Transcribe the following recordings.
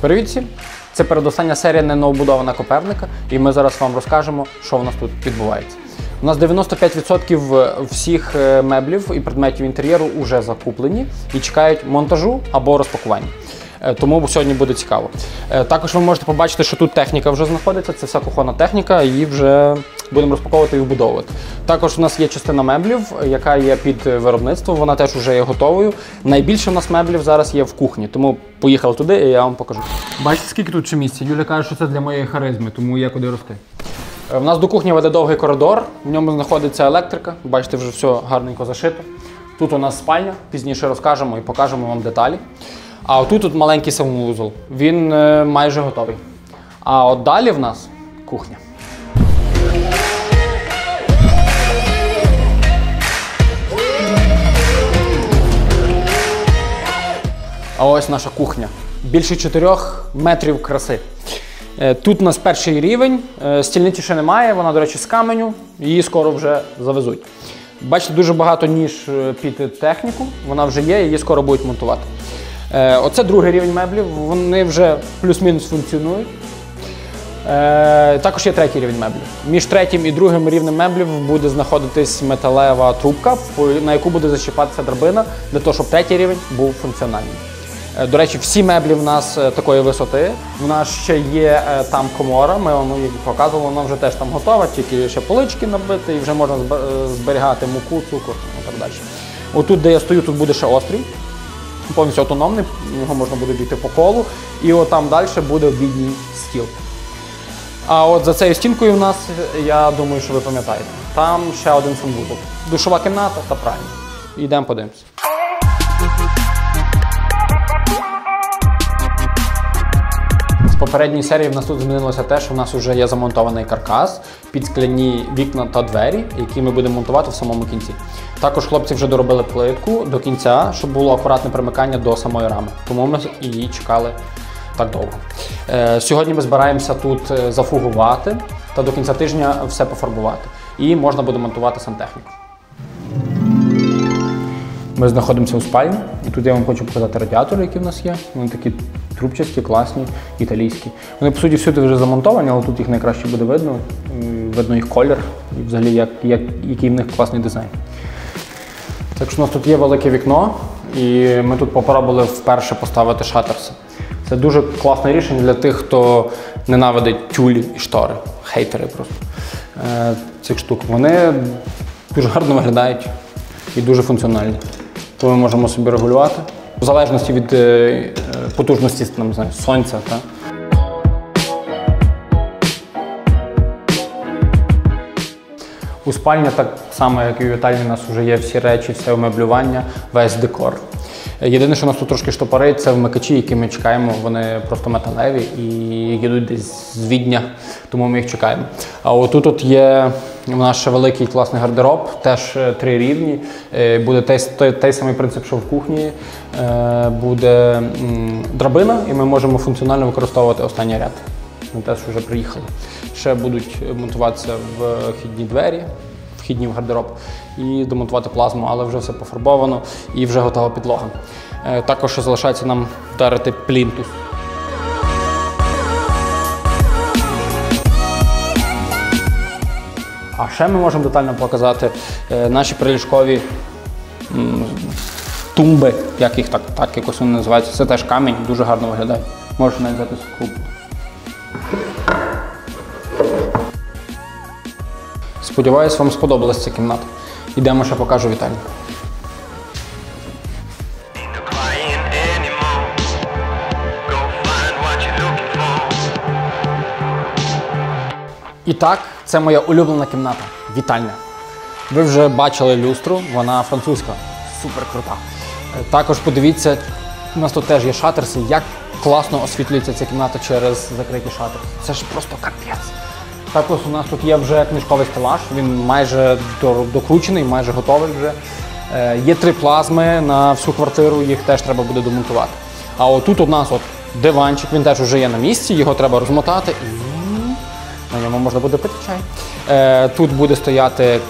Привіт всім! Це передостання серія неновбудована Коперника, і ми зараз вам розкажемо, що в нас тут відбувається. У нас 95% всіх е, меблів і предметів інтер'єру вже закуплені і чекають монтажу або розпакування. Е, Тому сьогодні буде цікаво. Е, Також ви можете побачити, що тут техніка вже знаходиться. Це вся кухонна техніка, її вже будемо розпаковувати і вбудовувати. Також у нас є частина меблів, яка є під виробництво. Вона теж вже є готовою. Найбільше у нас меблів зараз є в кухні, тому поїхали туди, і я вам покажу. Бачите, скільки тут ще місця? Юля каже, що це для моєї харизми, тому є куди рости. У нас до кухні веде довгий коридор, в ньому знаходиться електрика. Бачите, вже все гарненько зашито. Тут у нас спальня, пізніше розкажемо і покажемо вам деталі. А отут тут маленький самовузол. Він е, майже готовий. А от далі в нас кухня. Ось наша кухня. Більше 4 метрів краси. Е, Тут у нас перший рівень, е, стільниці ще немає, вона, до речі, з каменю, її скоро вже завезуть. Бачите, дуже багато ніж е, під техніку, вона вже є, її скоро будуть монтувати. Оце другий рівень меблів, вони вже плюс-мінус функціонують. Також є третій рівень меблів. Між третім і другим рівнем меблів буде знаходитись металева трубка, на яку буде защіпатися драбина, для того, щоб третій рівень був функціональний. Е, До речі, всі меблі в нас е, такої висоти. У нас ще є е, там комора, ми вам її показували, вона вже теж там готова, тільки ще полички набити і вже можна зберігати муку, цукор і так далі. Отут, де я стою, тут буде ще острій повністю автономний, його можна буде дійти по колу. І от там далі буде обідній стіл. А от за цією стінкою в нас, я думаю, що ви пам'ятаєте, там ще один санвузол. Душова кімната та пральня. Йдемо подивимося. З попередньої серії в нас тут змінилося те, що в нас вже є замонтований каркас під скляні вікна та двері, які ми будемо монтувати в самому кінці. Також хлопці вже доробили плитку до кінця, щоб було акуратне примикання до самої рами. Тому ми її чекали так довго. Е, Сьогодні ми збираємося тут е, зафугувати та до кінця тижня все пофарбувати. І можна буде монтувати сантехніку. Ми знаходимося у спальні, і тут я вам хочу показати радіатори, які в нас є. Вони такі трубчасті, класні, італійські. Вони, по суті, всюди вже замонтовані, але тут їх найкраще буде видно. Видно їх колір і взагалі як, як, який в них класний дизайн. Так що у нас тут є велике вікно, і ми тут попробували вперше поставити шатерси. Це дуже класне рішення для тих, хто ненавидить тюлі і штори, хейтери просто е, цих штук. Вони дуже гарно виглядають і дуже функціональні. То ми можемо собі регулювати в залежності від е, потужності там, знає, сонця. Та? У спальні так само, як і у вітальні, у нас вже є всі речі, все умеблювання, весь декор. Єдине, що нас тут трошки штопорить, це вмикачі, які ми чекаємо. Вони просто металеві і їдуть десь з відня, тому ми їх чекаємо. А отут от є ще великий класний гардероб, теж е, три рівні. Е, Буде той, той, той самий принцип, що в кухні. Е, Буде драбина, і ми можемо функціонально використовувати останній ряд. Ми теж вже приїхали. Ще будуть монтуватися вхідні двері, вхідні в гардероб і демонтувати плазму, але вже все пофарбовано і вже готова підлога. Е, Також залишається нам вдарити плінтус. А ще ми можемо детально показати е, наші приліжкові тумби, як їх так, так якось вони називаються. Це теж камінь, дуже гарно виглядає. Можеш навіть взяти скруп. Сподіваюсь, вам сподобалася ця кімната. Йдемо ще покажу for. І так, це моя улюблена кімната вітальня. Ви вже бачили люстру, вона французька, супер крута. Е, Також подивіться, у нас тут теж є шатерси, як класно освітлюється ця кімната через закриті шатери. Це ж просто капець. Також у нас тут є вже книжковий стелаж, він майже докручений, майже готовий вже. Е, Є три плазми на всю квартиру, їх теж треба буде домонтувати. А отут у нас от диванчик, він теж вже є на місці, його треба розмотати і на ньому можна буде пити чай. Е, тут буде стояти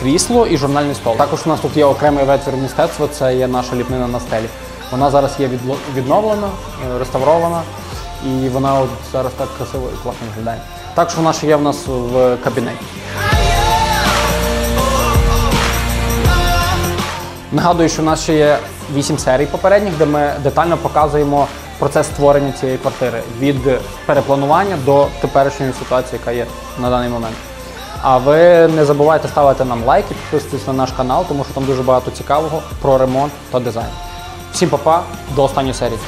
крісло і журнальний стол. Також у нас тут є окремий ветвір мистецтва, це є наша ліпнина на стелі. Вона зараз є відновлена, е, реставрована І вона от зараз так красиво і класно виглядає. Також вона ще є в нас в кабінеті. Нагадую, що в нас ще є 8 серій попередніх, де ми детально показуємо процес створення цієї квартири від перепланування до теперішньої ситуації, яка є на даний момент. А ви не забувайте ставити нам лайки, підписуйтесь на наш канал, тому що там дуже багато цікавого про ремонт та дизайн. Всім па-па, до останньої серії.